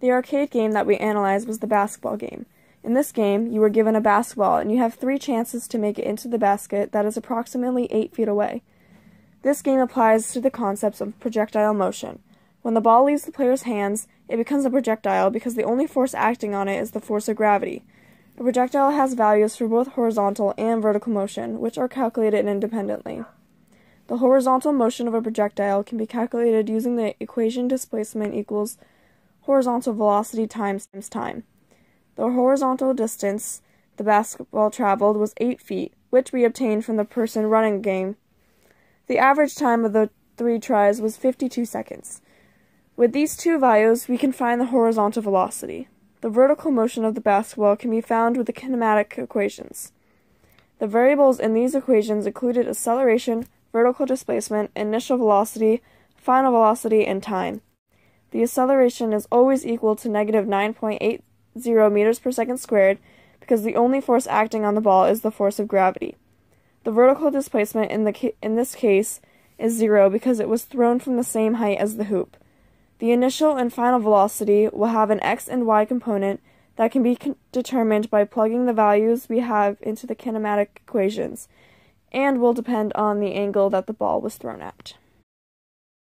The arcade game that we analyzed was the basketball game. In this game, you were given a basketball and you have three chances to make it into the basket that is approximately 8 feet away. This game applies to the concepts of projectile motion. When the ball leaves the player's hands, it becomes a projectile because the only force acting on it is the force of gravity. A projectile has values for both horizontal and vertical motion, which are calculated independently. The horizontal motion of a projectile can be calculated using the equation displacement equals horizontal velocity times times time. The horizontal distance the basketball traveled was 8 feet, which we obtained from the person running game. The average time of the three tries was 52 seconds. With these two values, we can find the horizontal velocity. The vertical motion of the basketball can be found with the kinematic equations. The variables in these equations included acceleration, vertical displacement, initial velocity, final velocity, and time. The acceleration is always equal to negative 9.80 meters per second squared because the only force acting on the ball is the force of gravity. The vertical displacement in, the in this case is zero because it was thrown from the same height as the hoop. The initial and final velocity will have an x and y component that can be determined by plugging the values we have into the kinematic equations and will depend on the angle that the ball was thrown at.